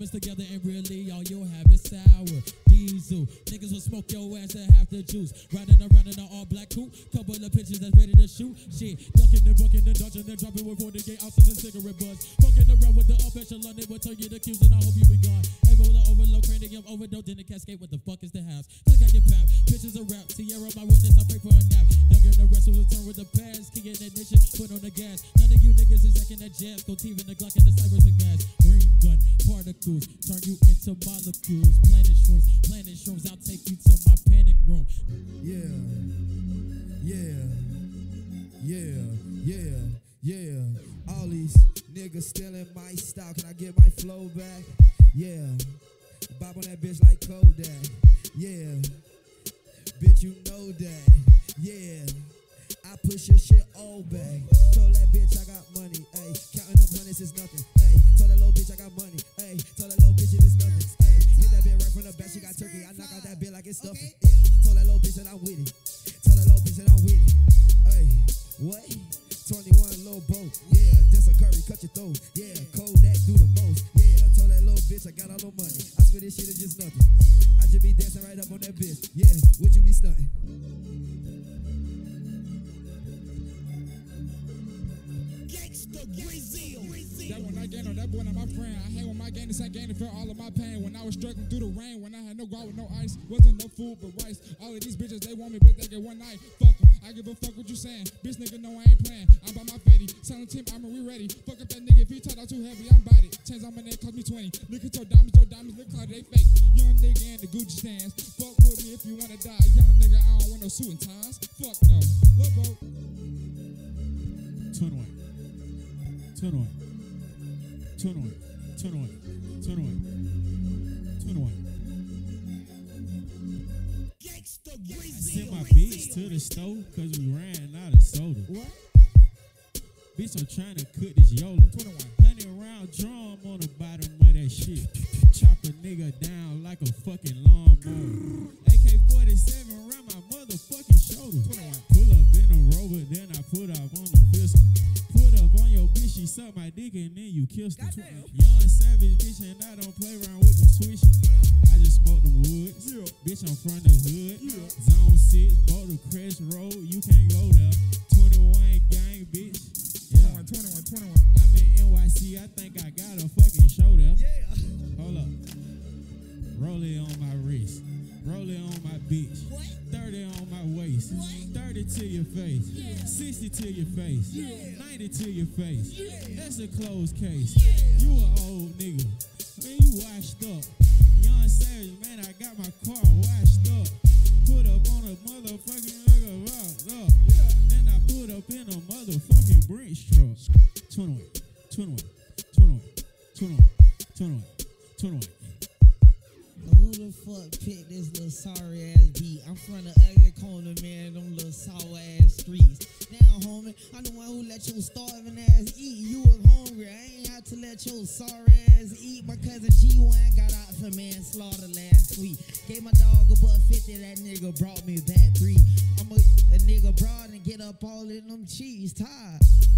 together and really all you'll have is sour. Diesel, niggas will smoke your ass and half the juice. Riding around in an all black coupe, couple of pitches that's ready to shoot. Shit, ducking and bucking and dodging and dropping with 40 gate ounces and cigarette butts. Fucking around with the up echelon, they will turn you the cues and I hope you be gone. Ebola overload, cranium overdose, in the cascade. What the fuck is the house? Click on your pap, bitches a rap. Sierra, my witness, I pray for a nap. Younger than the rest will return with the past. Kicking ignition, put on the gas. None of you niggas is that jazz. Go TV, the Glock, and the Cypress and gas. Green gun, particles, turn you into molecules. Planet shrooms, planet shrooms, I'll take you to my panic room. Yeah, yeah, yeah, yeah, yeah. All these niggas stealing my style. Can I get my flow back? Yeah. Bob on that bitch like Kodak. Yeah. Bitch, you know that. Yeah. I push your shit all back. That bitch like it's stuffing. Yeah. Told that little bitch that I'm with it. Told that little bitch that I'm with it. Ayy, what? 21 low boat. Yeah, just a curry, cut your throat. Yeah, Kodak do the most. Yeah, told that little bitch I got all the money. I swear this shit is just nothing. I just be dancing right up on that bitch. Yeah, would you be stunting? That one I gained on that boy, not my friend. I hang with my gang, this I gained and felt all of my pain. When I was struggling through the rain, when I had no guard with no ice, wasn't no food but rice. All of these bitches, they want me, but they get one night. Fuck 'em, I give a fuck what you saying. Bitch nigga, know I ain't playing. I'm by my fatty, silent team, I'm we ready. Fuck up that nigga if he tied out too heavy, I'm body. Chains on my neck cost me 20. Look at your diamonds, your diamonds look like they fake. Young nigga in the Gucci stands. Fuck with me if you wanna die. Young nigga, I don't want no suit and ties. Fuck no. Look, bro. Turn away. Turn away. Turn away. Turn away. Turn away. Turn away. I sent my bitch to the store cause we ran out of soda. What? Bitch, I'm trying to cook this Yola. 21. Hundred round drum on the bottom of that shit. Chop a nigga down like a fucking and then you. Young savage bitch, and I don't play around with them swishes. I just smoke them woods. Bitch, I'm from the hood. Zone 6, Boulder Crest Road. You can't go there. 21 gang, bitch. Yeah. 21, 21, 21. I'm in NYC. I think I got a fucking show there. Yeah. Hold up. Roll it on my wrist. Roll it on my bitch. 30 on my waist. 30 to your face. 60 to your face. 90 to your face. That's a closed case. You an old nigga. Man, you washed up. Young Savage, man, I got my car washed up. Put up on a motherfucking nigga rock up. Then I put up in a motherfucking Brinks truck. 21, 21, 21, 21, 21, 21. Fuck picked this little sorry ass beat? I'm from the ugly corner, man, them little sour ass streets. Now, homie, I'm the one who let your starving ass eat. You was hungry, I ain't had to let your sorry ass eat. My cousin G1 got out for manslaughter last week. Gave my dog a buck 50, that nigga brought me back three. I'm a, a nigga broad and get up all in them cheese ties.